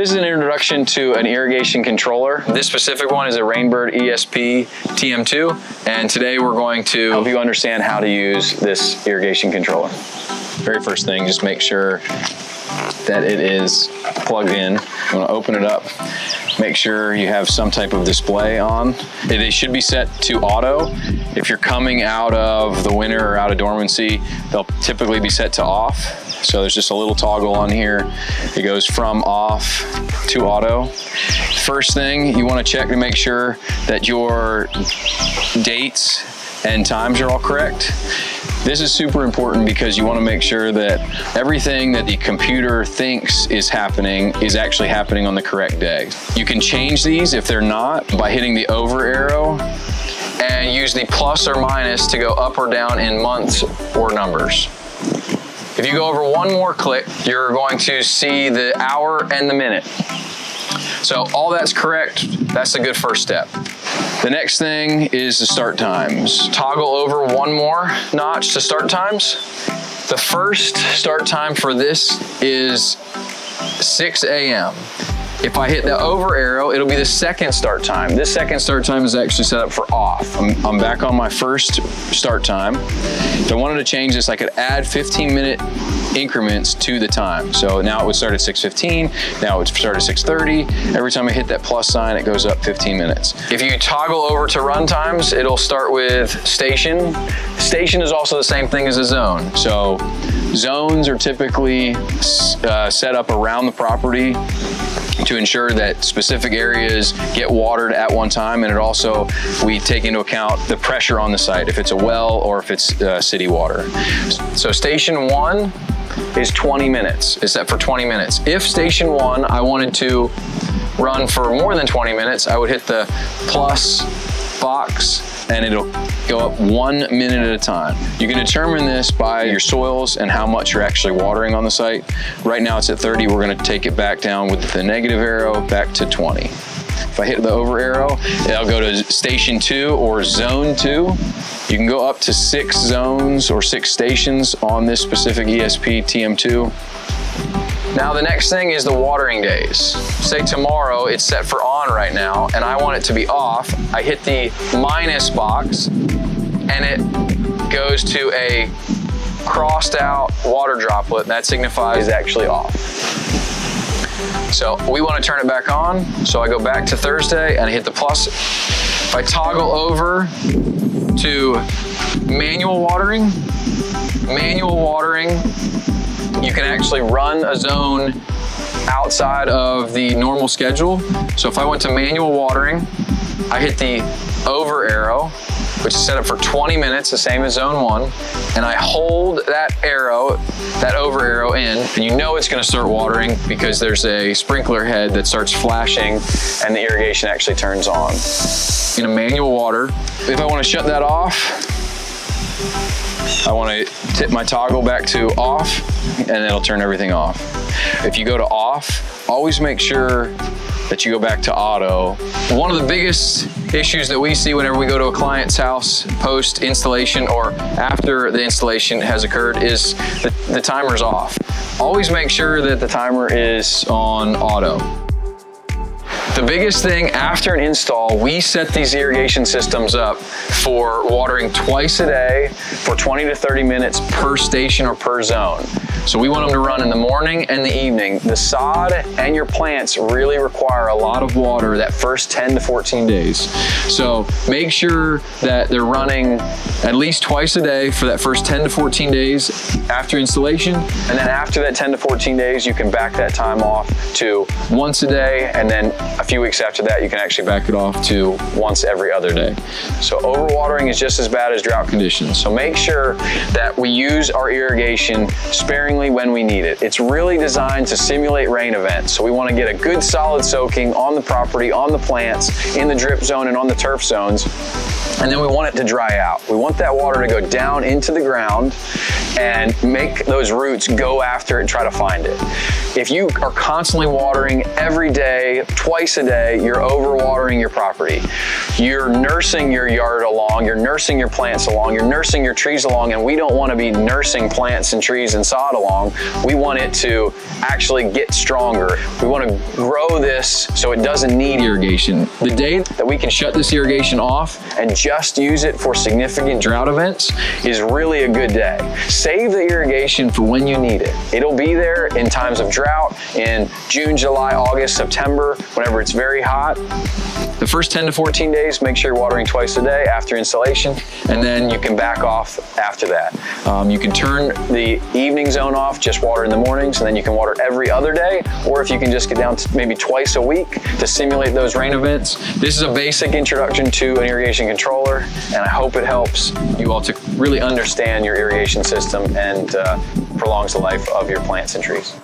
This is an introduction to an irrigation controller. This specific one is a Rainbird ESP TM2, and today we're going to help you understand how to use this irrigation controller. Very first thing, just make sure that it is plugged in. I'm gonna open it up, make sure you have some type of display on. It should be set to auto. If you're coming out of the winter or out of dormancy, they'll typically be set to off. So there's just a little toggle on here. It goes from off to auto. First thing you wanna check to make sure that your dates and times are all correct. This is super important because you wanna make sure that everything that the computer thinks is happening is actually happening on the correct day. You can change these if they're not by hitting the over arrow and use the plus or minus to go up or down in months or numbers. If you go over one more click, you're going to see the hour and the minute. So all that's correct, that's a good first step. The next thing is the start times. Toggle over one more notch to start times. The first start time for this is 6 a.m. If I hit the over arrow, it'll be the second start time. This second start time is actually set up for off. I'm, I'm back on my first start time. If I wanted to change this, I could add 15 minute increments to the time. So now it would start at 6.15, now it would start at 6.30. Every time I hit that plus sign, it goes up 15 minutes. If you toggle over to run times, it'll start with station. Station is also the same thing as a zone. So zones are typically uh, set up around the property to ensure that specific areas get watered at one time. And it also, we take into account the pressure on the site, if it's a well or if it's uh, city water. So station one is 20 minutes, is set for 20 minutes. If station one, I wanted to run for more than 20 minutes, I would hit the plus box and it'll go up one minute at a time. You can determine this by your soils and how much you're actually watering on the site. Right now it's at 30, we're gonna take it back down with the negative arrow back to 20. If I hit the over arrow, it'll go to station two or zone two. You can go up to six zones or six stations on this specific ESP TM2. Now the next thing is the watering days. Say tomorrow it's set for on right now and I want it to be off. I hit the minus box and it goes to a crossed out water droplet that signifies actually off. So we want to turn it back on. So I go back to Thursday and I hit the plus. If I toggle over to manual watering, manual watering you can actually run a zone outside of the normal schedule. So if I went to manual watering, I hit the over arrow, which is set up for 20 minutes, the same as zone one, and I hold that arrow, that over arrow in, and you know it's gonna start watering because there's a sprinkler head that starts flashing and the irrigation actually turns on. In a manual water, if I wanna shut that off, I wanna tip my toggle back to off and it'll turn everything off. If you go to off, always make sure that you go back to auto. One of the biggest issues that we see whenever we go to a client's house post installation or after the installation has occurred is the, the timer's off. Always make sure that the timer is on auto. The biggest thing after an install, we set these irrigation systems up for watering twice a day for 20 to 30 minutes per station or per zone. So we want them to run in the morning and the evening. The sod and your plants really require a lot of water that first 10 to 14 days. So make sure that they're running at least twice a day for that first 10 to 14 days after installation. And then after that 10 to 14 days, you can back that time off to once a day. And then a few weeks after that, you can actually back it off to once every other day. So overwatering is just as bad as drought conditions. So make sure that we use our irrigation sparingly sparingly when we need it. It's really designed to simulate rain events. So we want to get a good solid soaking on the property, on the plants, in the drip zone and on the turf zones and then we want it to dry out. We want that water to go down into the ground and make those roots go after it and try to find it. If you are constantly watering every day, twice a day, you're overwatering your property. You're nursing your yard along, you're nursing your plants along, you're nursing your trees along, and we don't want to be nursing plants and trees and sod along. We want it to actually get stronger. We want to grow this so it doesn't need irrigation. The day that we can shut this irrigation off and just use it for significant drought events is really a good day. Save the irrigation for when you need it. It'll be there in times of drought in June, July, August, September, whenever it's very hot. The first 10 to 14 days, make sure you're watering twice a day after installation, and then you can back off after that. Um, you can turn the evening zone off, just water in the mornings, and then you can water every other day, or if you can just get down to maybe twice a week to simulate those rain events. This is a basic introduction to an irrigation controller, and I hope it helps you all to really understand your irrigation system and uh, prolongs the life of your plants and trees.